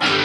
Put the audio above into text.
you